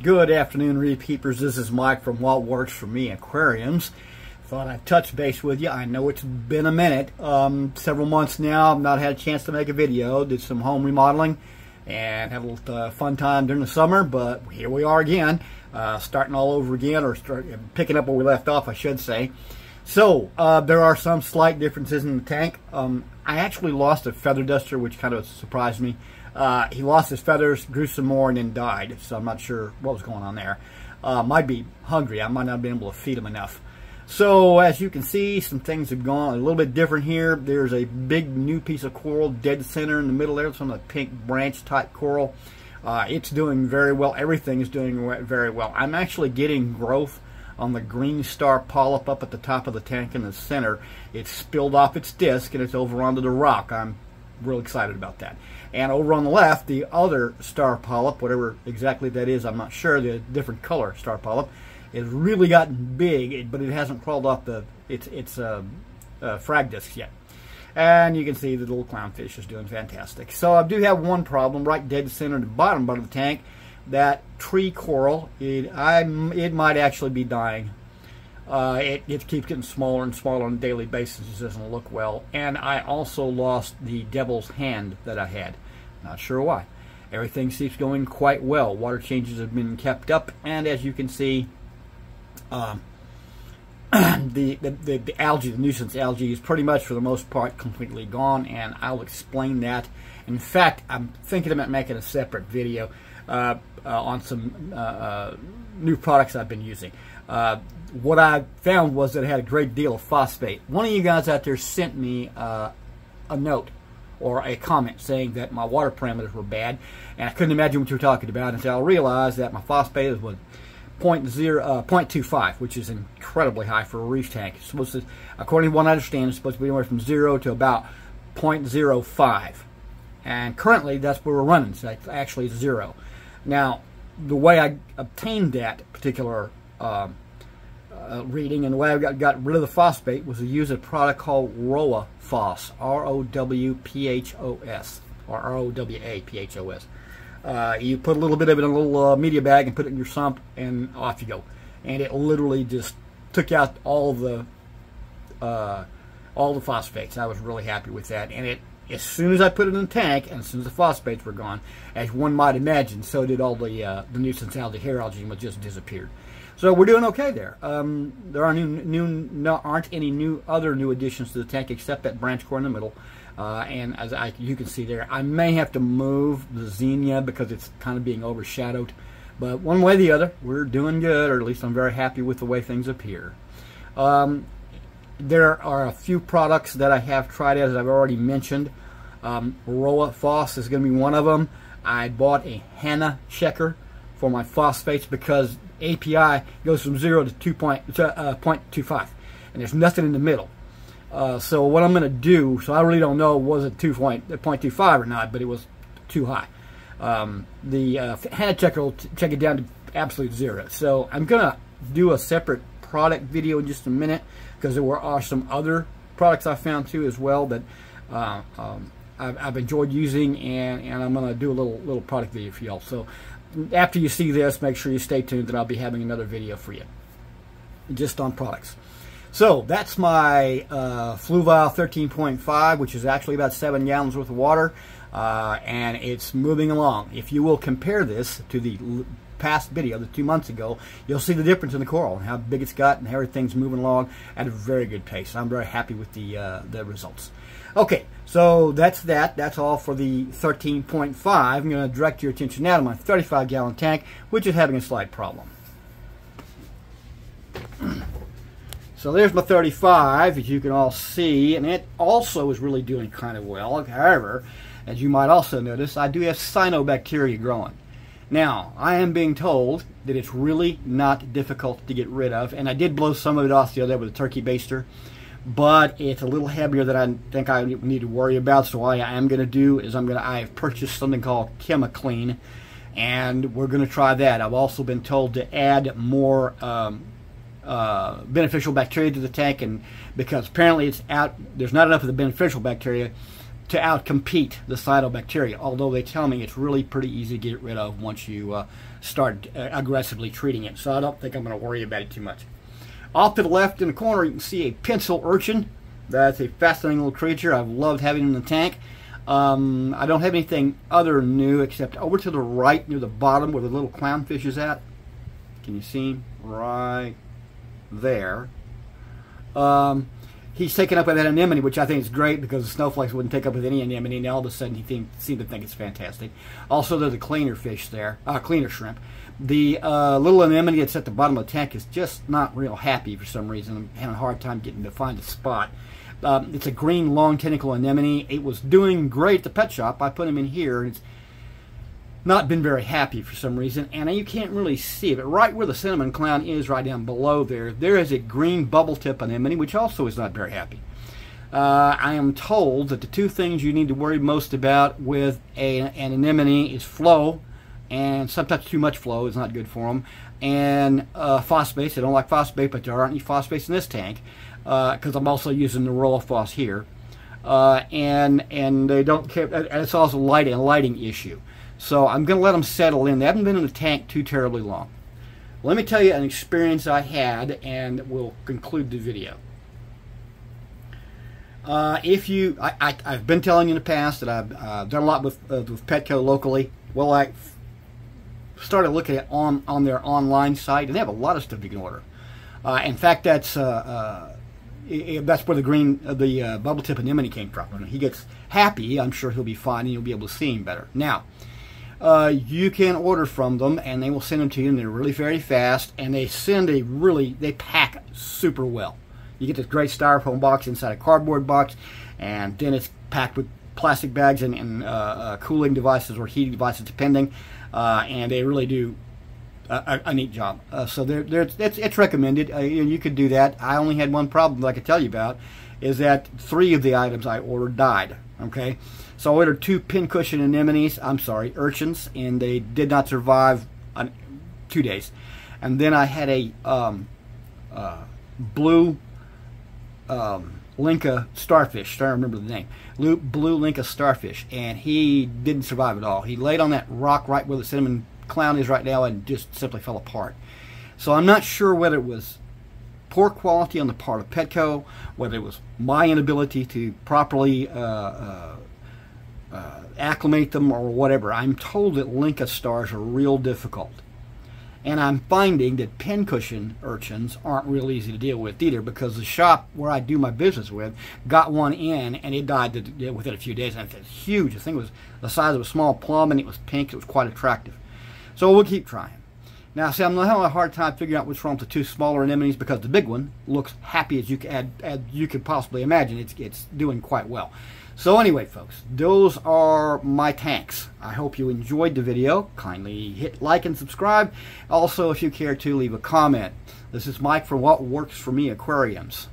Good afternoon, reef keepers. This is Mike from What Works for Me Aquariums. Thought I'd touch base with you. I know it's been a minute, um, several months now. I've not had a chance to make a video. Did some home remodeling and had a little uh, fun time during the summer, but here we are again, uh, starting all over again, or start, picking up where we left off, I should say. So, uh, there are some slight differences in the tank. Um, I actually lost a feather duster, which kind of surprised me. Uh, he lost his feathers, grew some more, and then died. So I'm not sure what was going on there. Uh, might be hungry. I might not have been able to feed him enough. So as you can see, some things have gone a little bit different here. There's a big new piece of coral dead center in the middle there. Some of the pink branch type coral. Uh, it's doing very well. Everything is doing very well. I'm actually getting growth on the green star polyp up at the top of the tank in the center. It's spilled off its disc and it's over onto the rock. I'm real excited about that. And over on the left, the other star polyp, whatever exactly that is, I'm not sure, the different color star polyp, has really gotten big, but it hasn't crawled off the its its uh, uh, frag discs yet. And you can see the little clownfish is doing fantastic. So I do have one problem right dead center at the bottom part of the tank. That tree coral, it, I, it might actually be dying uh, it, it, keeps getting smaller and smaller on a daily basis. It doesn't look well. And I also lost the devil's hand that I had. Not sure why. Everything seems going quite well. Water changes have been kept up. And as you can see, um, the, the, the, the, algae, the nuisance algae, is pretty much for the most part completely gone. And I'll explain that. In fact, I'm thinking about making a separate video on some uh, uh, new products I've been using. Uh, what I found was that it had a great deal of phosphate. One of you guys out there sent me uh, a note or a comment saying that my water parameters were bad, and I couldn't imagine what you were talking about until I realized that my phosphate was 0.0, uh, 0.25, which is incredibly high for a reef tank. It's supposed to, according to what I understand, it's supposed to be anywhere from 0 to about 0.05. And currently, that's where we're running. So it's actually zero. Now, the way I obtained that particular um, uh, reading, and the way I got, got rid of the phosphate was to use a product called Rowa Phos, R-O-W-P-H-O-S, or R-O-W-A-P-H-O-S. Uh, you put a little bit of it in a little uh, media bag and put it in your sump, and off you go. And it literally just took out all the uh, all the phosphates. I was really happy with that, and it as soon as I put it in the tank, and as soon as the phosphates were gone, as one might imagine, so did all the uh, the nuisance algae, hair algae, which just disappeared. So we're doing okay there. Um, there are new, new no, aren't any new other new additions to the tank except that branch core in the middle. Uh, and as I, you can see there, I may have to move the Xenia because it's kind of being overshadowed. But one way or the other, we're doing good, or at least I'm very happy with the way things appear. Um, there are a few products that I have tried as I've already mentioned. Um, Rowa Phos is going to be one of them. I bought a Hanna checker for my phosphates because API goes from 0 to 2 point, to, uh, 0.25, and there's nothing in the middle. Uh, so what I'm going to do, so I really don't know was it 2.25 or not, but it was too high. Um, the uh, checker will check it down to absolute zero. So I'm going to do a separate product video in just a minute because there were, are some other products I found too as well that uh, um, I've, I've, enjoyed using and, and I'm going to do a little little product video for y'all. So after you see this, make sure you stay tuned that I'll be having another video for you just on products. So that's my uh, Fluval 13.5, which is actually about 7 gallons worth of water, uh, and it's moving along. If you will compare this to the past video, the two months ago, you'll see the difference in the coral and how big it's got and how everything's moving along at a very good pace. I'm very happy with the, uh, the results. Okay, so that's that. That's all for the 13.5. I'm going to direct your attention now to my 35 gallon tank, which is having a slight problem. So there's my 35, as you can all see, and it also is really doing kind of well. However, as you might also notice, I do have cyanobacteria growing. Now, I am being told that it's really not difficult to get rid of, and I did blow some of it off the other day with a turkey baster but it's a little heavier than I think I need to worry about. So what I am going to do is I'm going to I have purchased something called ChemiClean, and we're going to try that. I've also been told to add more um, uh, beneficial bacteria to the tank, and because apparently it's out, there's not enough of the beneficial bacteria to outcompete the cyanobacteria, although they tell me it's really pretty easy to get rid of once you uh, start uh, aggressively treating it. So I don't think I'm going to worry about it too much. Off to the left in the corner, you can see a pencil urchin. That's a fascinating little creature. I've loved having in the tank. Um, I don't have anything other new except over to the right near the bottom where the little clownfish is at. Can you see him? Right there. Um, he's taken up with that anemone, which I think is great because the snowflakes wouldn't take up with any anemone, and all of a sudden he think, seemed to think it's fantastic. Also, there's a cleaner fish there, uh, cleaner shrimp. The uh, little anemone that's at the bottom of the tank is just not real happy for some reason. I'm having a hard time getting to find a spot. Um, it's a green long tentacle anemone. It was doing great at the pet shop. I put him in here, and it's not been very happy for some reason, and you can't really see it. But right where the cinnamon clown is, right down below there, there is a green bubble tip anemone, which also is not very happy. Uh, I am told that the two things you need to worry most about with a, an anemone is flow, and sometimes too much flow is not good for them, and uh, phosphates. I don't like phosphate, but there aren't any phosphates in this tank because uh, I'm also using the Rowaphos here. Uh, and and they don't care. And it's also lighting a lighting issue. So I'm going to let them settle in. They haven't been in the tank too terribly long. Let me tell you an experience I had, and we'll conclude the video. Uh, if you, I, have been telling you in the past that I've uh, done a lot with uh, with Petco locally. Well, I started looking at on on their online site, and they have a lot of stuff you can order. Uh, in fact, that's uh, uh, that's where the green the bubble tip anemone came from. When he gets happy, I'm sure he'll be fine, and you'll be able to see him better. Now, uh, you can order from them and they will send them to you and they're really very fast and they send a really they pack super well. You get this great styrofoam box inside a cardboard box and then it's packed with plastic bags and, and uh, uh, cooling devices or heating devices depending uh, and they really do a, a neat job. Uh, so they're, they're, it's, it's recommended. Uh, you, you could do that. I only had one problem that I could tell you about is that three of the items I ordered died okay so I ordered two pincushion anemones, I'm sorry, urchins, and they did not survive on two days. And then I had a um, uh, blue um, Linckia starfish, I remember the name, blue, blue Linckia starfish, and he didn't survive at all. He laid on that rock right where the cinnamon clown is right now and just simply fell apart. So I'm not sure whether it was poor quality on the part of Petco, whether it was my inability to properly uh, uh, uh, acclimate them or whatever. I'm told that Linckia stars are real difficult. And I'm finding that pincushion urchins aren't real easy to deal with either because the shop where I do my business with got one in and it died within a few days. And it's huge. The thing was the size of a small plum and it was pink. It was quite attractive. So we'll keep trying. Now, see, I'm having a hard time figuring out what's wrong with the two smaller anemones because the big one looks happy as you could, as you could possibly imagine. It's, it's doing quite well. So anyway, folks, those are my tanks. I hope you enjoyed the video. Kindly hit like and subscribe. Also, if you care to, leave a comment. This is Mike from What Works For Me Aquariums.